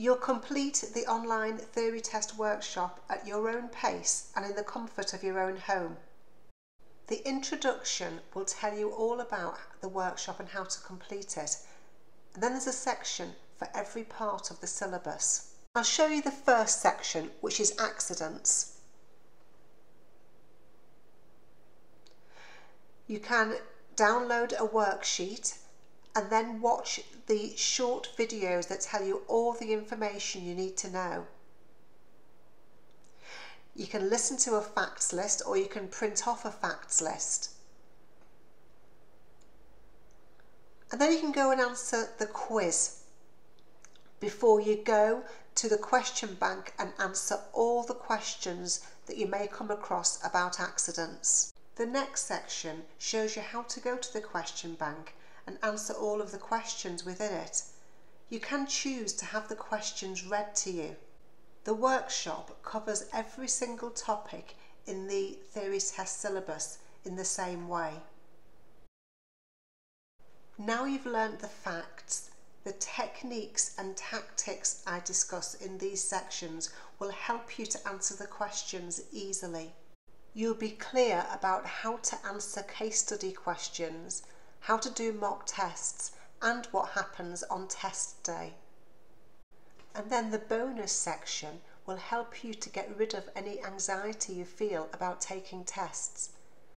You'll complete the online theory test workshop at your own pace and in the comfort of your own home. The introduction will tell you all about the workshop and how to complete it. And then there's a section for every part of the syllabus. I'll show you the first section, which is accidents. You can download a worksheet and then watch the short videos that tell you all the information you need to know. You can listen to a facts list or you can print off a facts list. And then you can go and answer the quiz before you go to the question bank and answer all the questions that you may come across about accidents. The next section shows you how to go to the question bank and answer all of the questions within it. You can choose to have the questions read to you. The workshop covers every single topic in the theory test syllabus in the same way. Now you've learnt the facts, the techniques and tactics I discuss in these sections will help you to answer the questions easily. You'll be clear about how to answer case study questions how to do mock tests, and what happens on test day. And then the bonus section will help you to get rid of any anxiety you feel about taking tests.